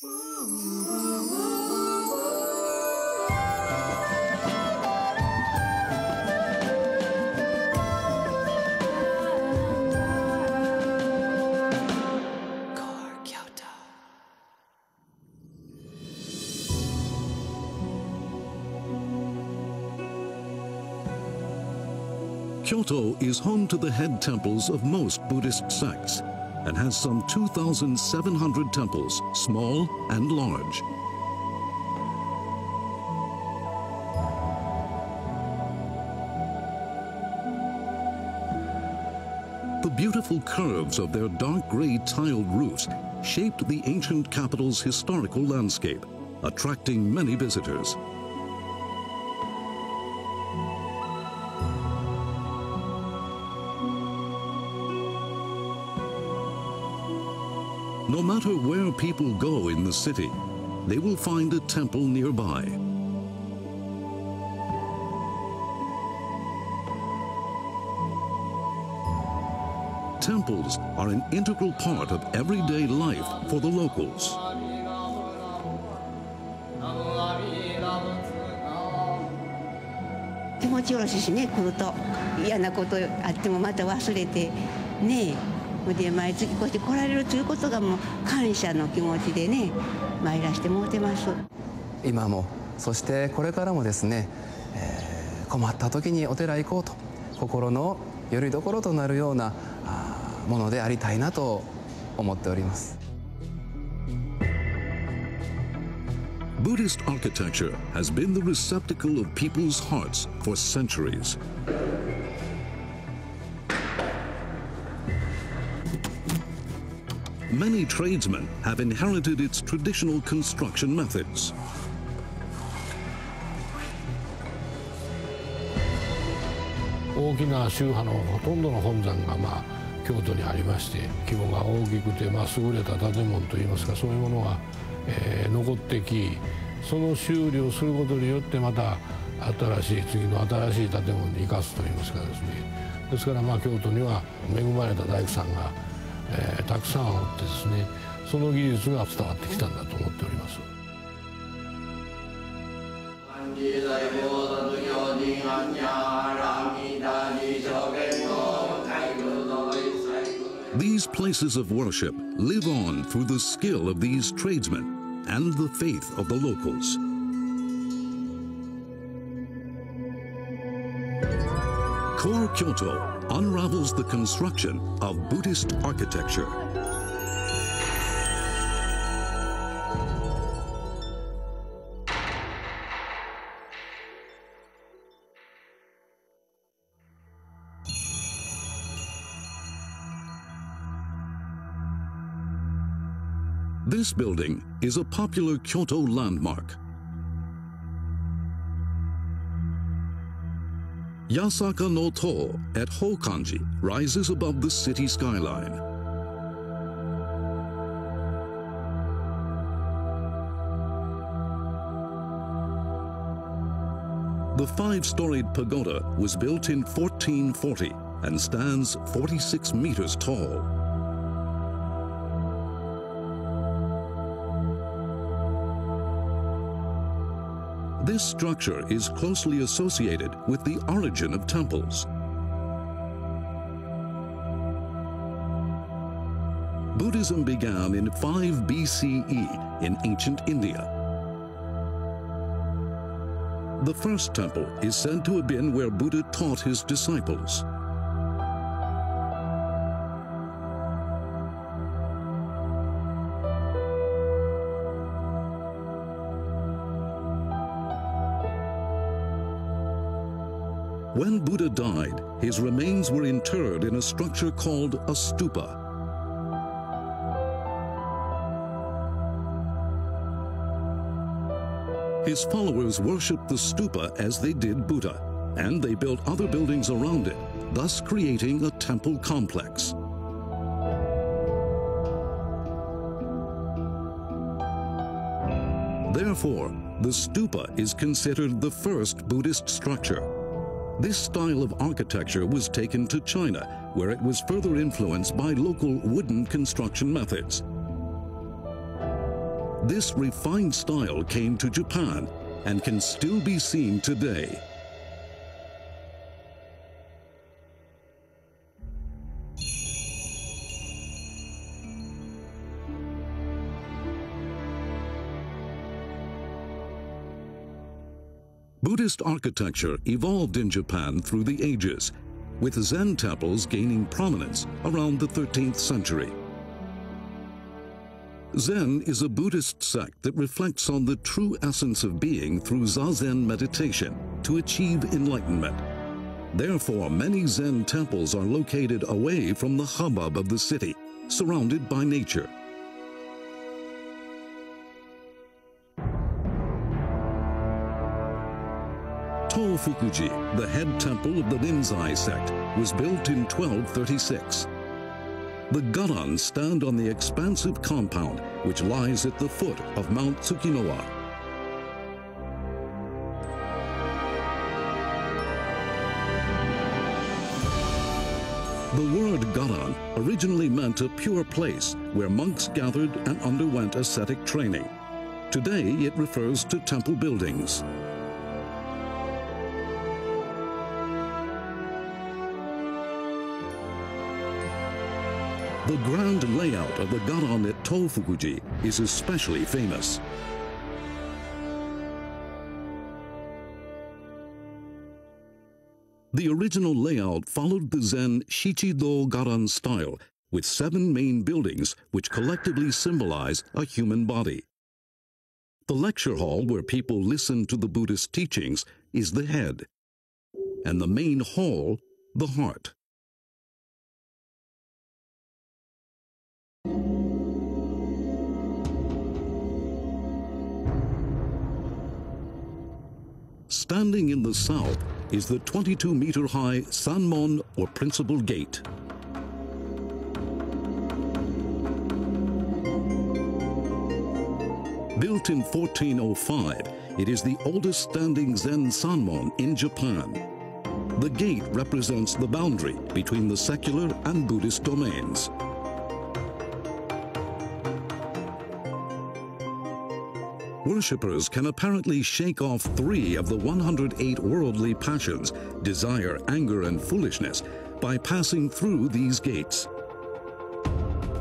Kyoto is home to the head temples of most Buddhist sects and has some 2,700 temples, small and large. The beautiful curves of their dark gray tiled roofs shaped the ancient capital's historical landscape, attracting many visitors. No matter where people go in the city, they will find a temple nearby. Temples are an integral part of everyday life for the locals. で毎月こうして来られるということがもう感謝の気持ちでね参らしてもうてます今もそしてこれからもですね、えー、困った時にお寺行こうと心のよりどころとなるようなものでありたいなと思っております。Buddhist architecture has been the receptacle of people's hearts for centuries. Many tradesmen have inherited its traditional construction methods. 大きな宗派のほとんどの本山が、まあ、京都にありまして規模が大きくて、まあ、優れた建物といいますかそういうものが、えー、残ってきその修理をすることによってまた新しい次の新しい建物に生かすといいますかですねですからまあ京都には恵まれた大工さんが、えー、たくさんおってですねその技術が伝わってきたんだと思っております。These places of worship live on through the skill of these tradesmen and the faith of the locals. Core Kyoto unravels the construction of Buddhist architecture. This building is a popular Kyoto landmark. Yasaka no To at Hokanji rises above the city skyline. The five-storied pagoda was built in 1440 and stands 46 meters tall. This structure is closely associated with the origin of temples. Buddhism began in 5 BCE in ancient India. The first temple is said to have been where Buddha taught his disciples. When Buddha died, his remains were interred in a structure called a stupa. His followers worshipped the stupa as they did Buddha, and they built other buildings around it, thus creating a temple complex. Therefore, the stupa is considered the first Buddhist structure. This style of architecture was taken to China, where it was further influenced by local wooden construction methods. This refined style came to Japan and can still be seen today. Buddhist architecture evolved in Japan through the ages, with Zen temples gaining prominence around the 13th century. Zen is a Buddhist sect that reflects on the true essence of being through Zazen meditation to achieve enlightenment. Therefore, many Zen temples are located away from the hubbub of the city, surrounded by nature. Tofukuji, the head temple of the Rinzai sect, was built in 1236. The Garan stand on the expansive compound which lies at the foot of Mount Tsukinowa. The word Garan originally meant a pure place where monks gathered and underwent ascetic training. Today it refers to temple buildings. The grand layout of the Garan at Tofukuji is especially famous. The original layout followed the Zen Shichido Garan style, with seven main buildings which collectively symbolize a human body. The lecture hall where people listen to the Buddhist teachings is the head, and the main hall, the heart. Standing in the south is the 22 meter high Sanmon or principal gate. Built in 1405, it is the oldest standing Zen Sanmon in Japan. The gate represents the boundary between the secular and Buddhist domains. Worshippers can apparently shake off three of the 108 worldly passions, desire, anger, and foolishness, by passing through these gates.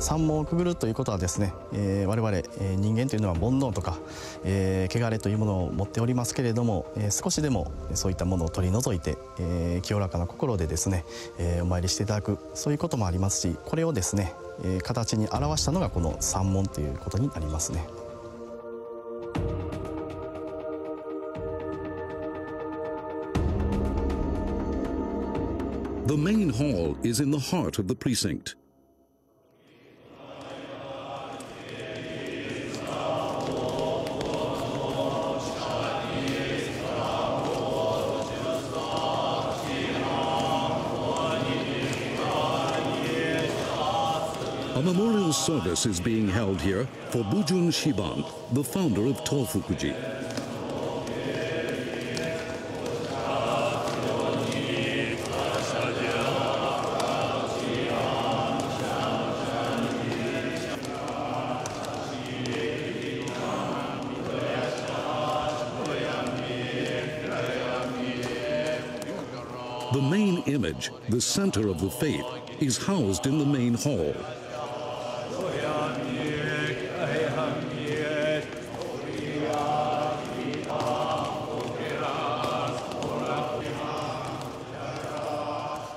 三門をくぐるということはですね、えー、我々、えー、人間というのは煩悩とか、えー、汚れというものを持っておりますけれども、えー、少しでもそういったものを取り除いて、えー、清らかな心でですね、えー、お参りしていただくそういうこともありますしこれをですね、えー、形に表したのがこの三門ということになりますね。The main hall is in the heart of the precinct. A memorial service is being held here for Bujun Shiban, the founder of Tofukuji. The center of the faith, is housed in the main hall.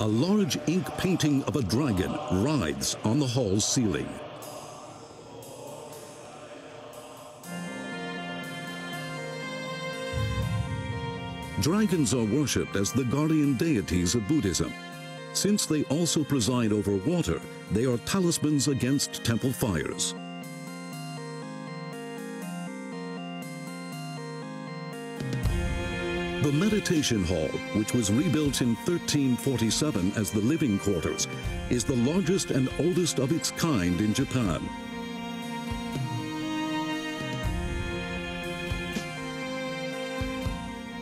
A large ink painting of a dragon writhes on the hall's ceiling. Dragons are worshipped as the guardian deities of Buddhism. Since they also preside over water, they are talismans against temple fires. The meditation hall, which was rebuilt in 1347 as the living quarters, is the largest and oldest of its kind in Japan.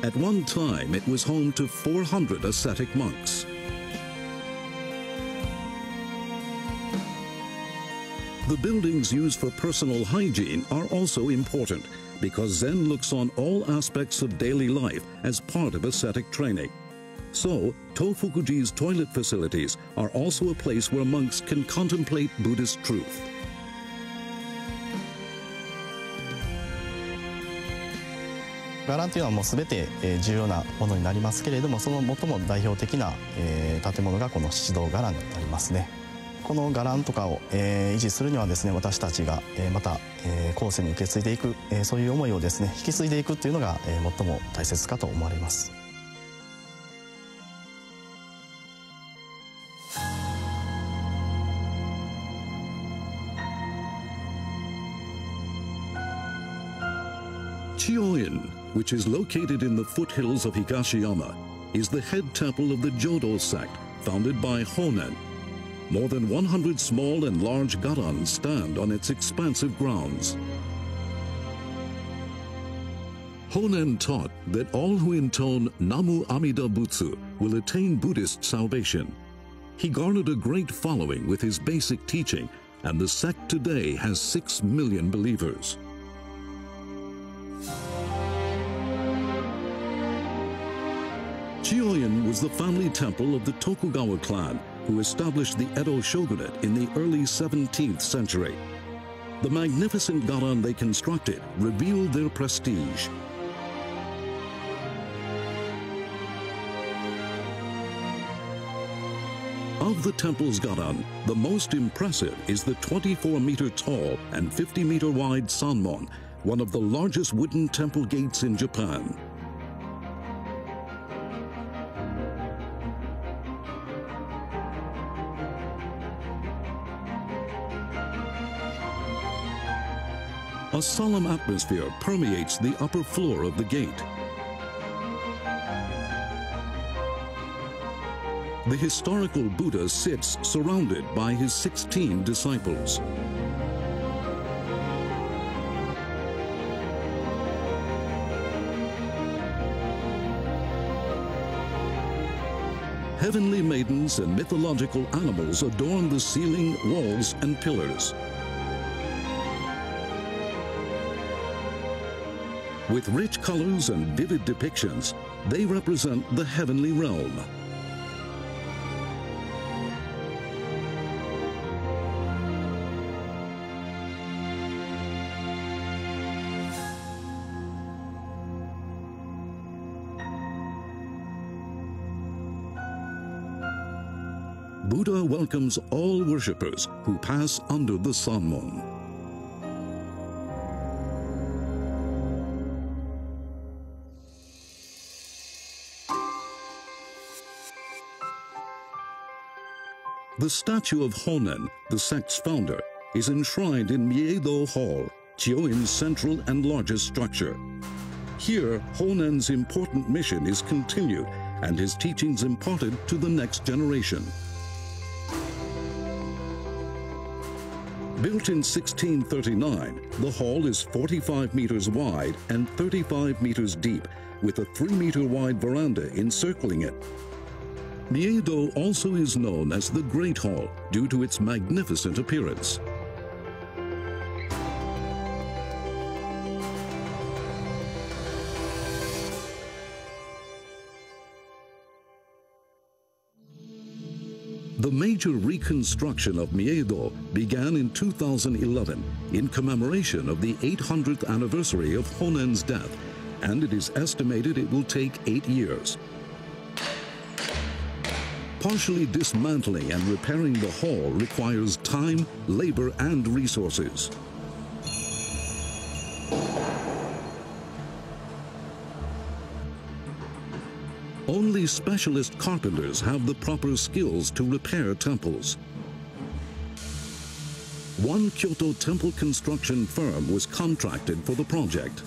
At one time, it was home to 400 ascetic monks. The buildings used for personal hygiene are also important because Zen looks on all aspects of daily life as part of ascetic training. So, Tofukuji's toilet facilities are also a place where monks can contemplate Buddhist truth. 伽藍というのはもう全て重要なものになりますけれどもその最も代表的な建物がこの七道伽藍になりますね。この伽藍とかを維持するにはですね私たちがまた後世に受け継いでいくそういう思いをですね引き継いでいくっていうのが最も大切かと思われます。Which is located in the foothills of Higashiyama, is the head temple of the Jodo sect, founded by Honen. More than 100 small and large garans stand on its expansive grounds. Honen taught that all who intone Namu Amida Butsu will attain Buddhist salvation. He garnered a great following with his basic teaching, and the sect today has 6 million believers. Chion-in was the family temple of the Tokugawa clan, who established the Edo shogunate in the early 17th century. The magnificent garan they constructed revealed their prestige. Of the temple's garan, the most impressive is the 24-meter tall and 50-meter wide Sanmon, one of the largest wooden temple gates in Japan. A solemn atmosphere permeates the upper floor of the gate. The historical Buddha sits surrounded by his 16 disciples. Heavenly maidens and mythological animals adorn the ceiling, walls, and pillars. With rich colors and vivid depictions, they represent the heavenly realm. Buddha welcomes all worshippers who pass under the Sanmon. The statue of Honen, the sect's founder, is enshrined in Miedo Hall, Chion-in's central and largest structure. Here, Honen's important mission is continued and his teachings imparted to the next generation. Built in 1639, the hall is 45 meters wide and 35 meters deep, with a 3 meter wide veranda encircling it. Miedo also is known as the Great Hall due to its magnificent appearance. The major reconstruction of Miedo began in 2011 in commemoration of the 800th anniversary of Honen's death, and it is estimated it will take eight years. Partially dismantling and repairing the hall requires time, labor, and resources. Only specialist carpenters have the proper skills to repair temples. One Kyoto temple construction firm was contracted for the project.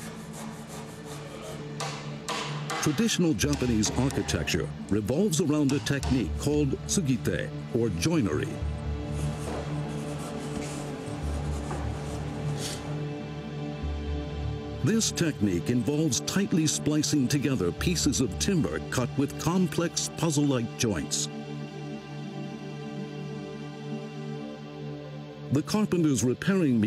Traditional Japanese architecture revolves around a technique called tsugite, or joinery. This technique involves tightly splicing together pieces of timber cut with complex puzzle-like joints. The carpenters repairing